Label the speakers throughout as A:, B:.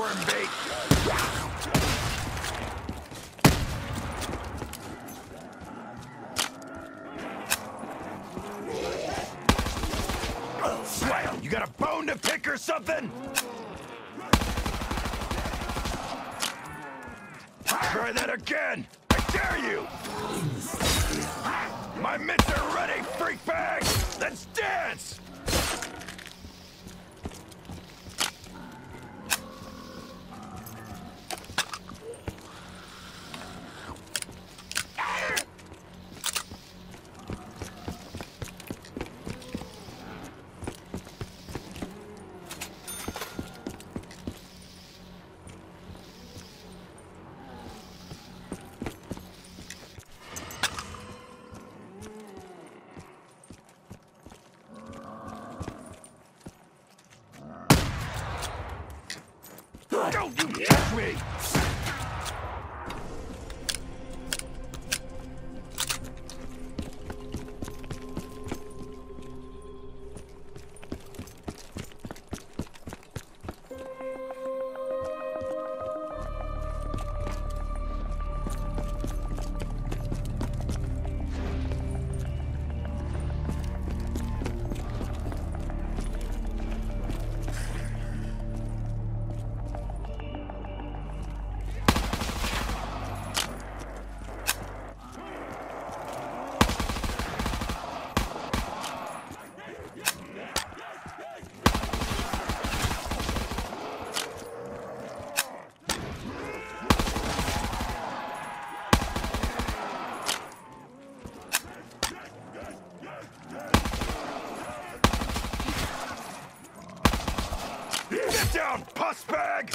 A: worm bait. You got a bone to pick or something? Try that again! I dare you! My mitts are ready, freak bag! Let's dance! Bag!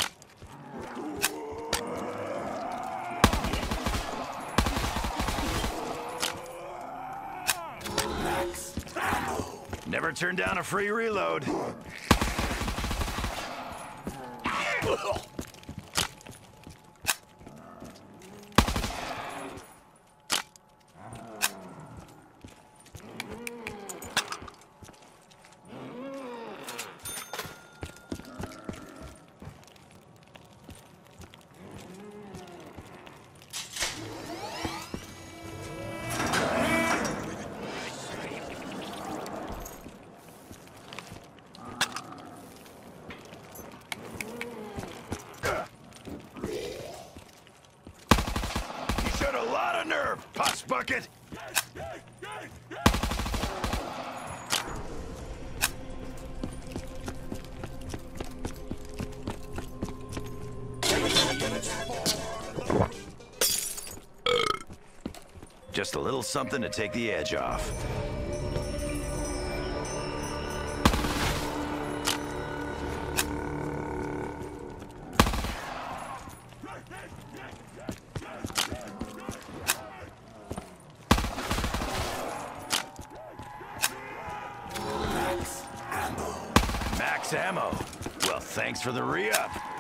A: Never turn down a free reload. bucket! Just a little something to take the edge off. Thanks for the re-up.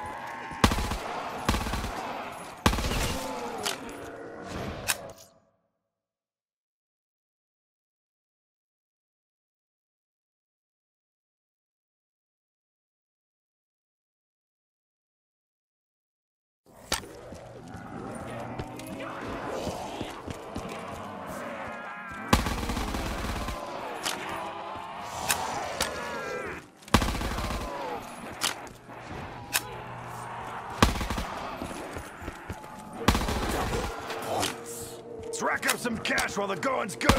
A: While the going's good.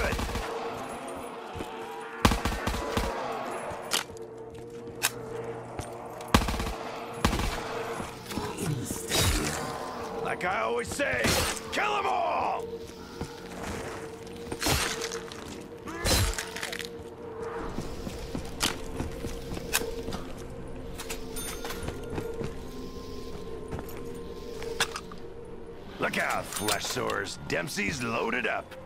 A: Like I always say, kill them all! Look out, flesh sores. Dempsey's loaded up.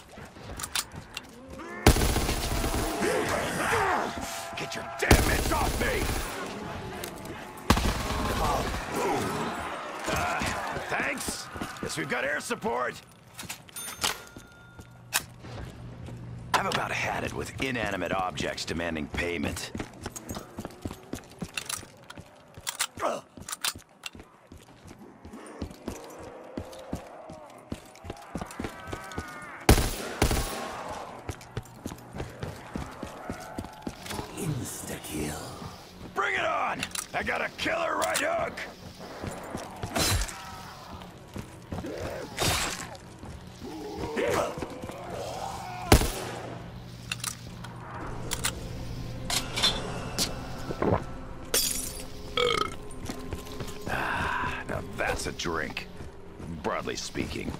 A: Get your damn hands off me! Uh, thanks. Guess we've got air support. I've about had it with inanimate objects demanding payment. Ah, now that's a drink. Broadly speaking.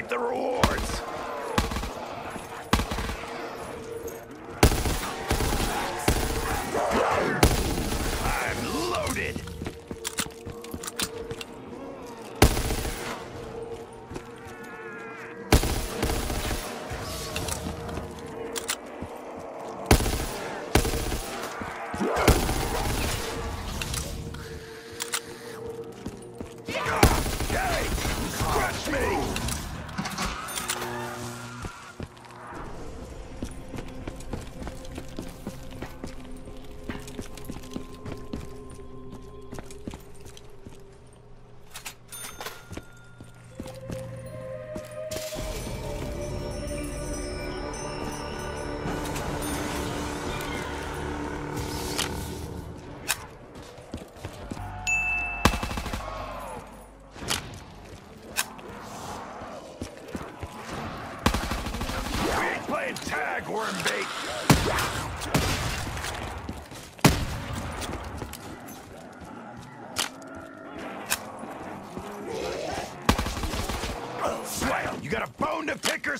A: Reap the rewards!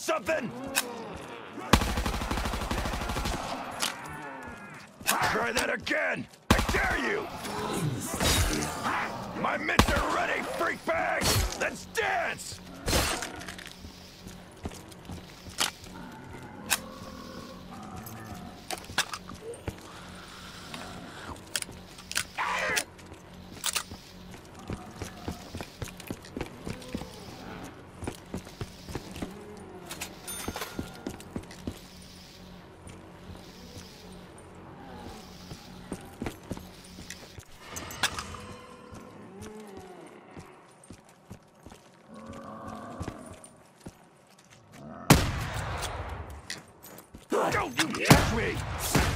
A: Something? Try that again! I dare you! My mitts are ready, freak bag! Let's dance! Don't you touch me!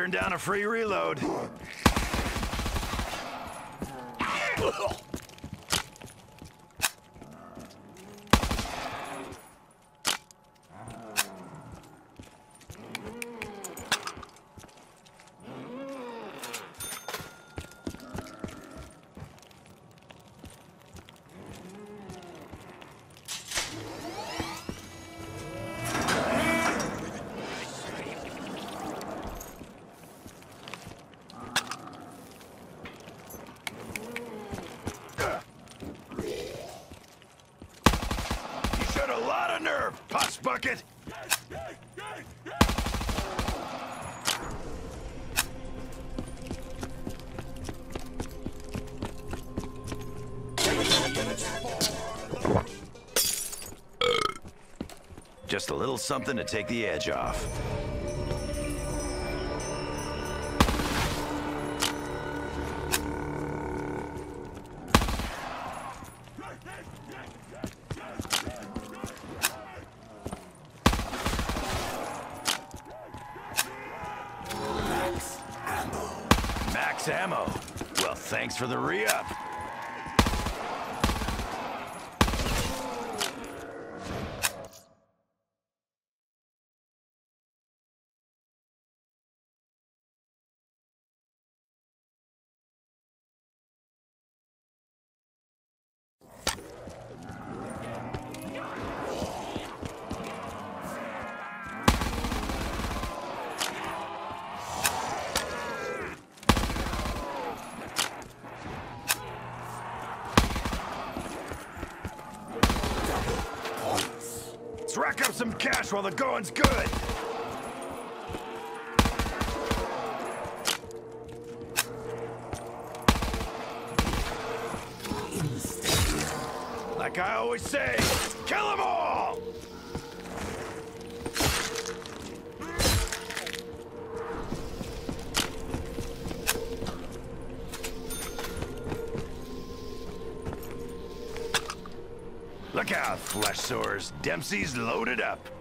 A: Turn down a free reload. Just a little something to take the edge off.
B: Max ammo.
A: Well, thanks for the re-up. Cash while the going's good. Like I always say, kill them all! Look out, flesh sores. Dempsey's loaded up.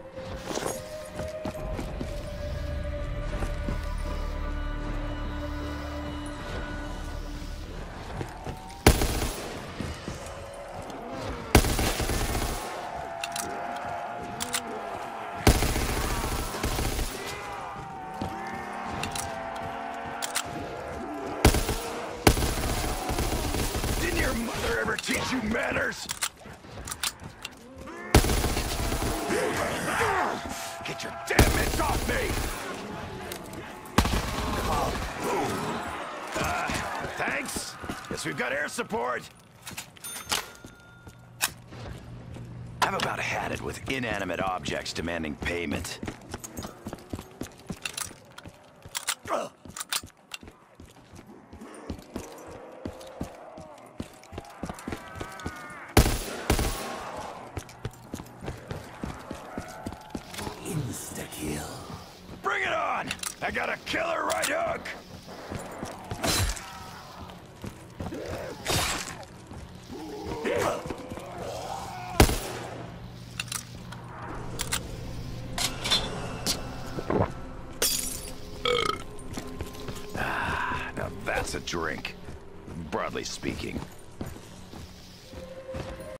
A: Thanks. Guess we've got air support. I've about had it with inanimate objects demanding payment.
B: Insta-kill.
A: Bring it on! I got a killer right hook! Ah, now that's a drink, broadly speaking.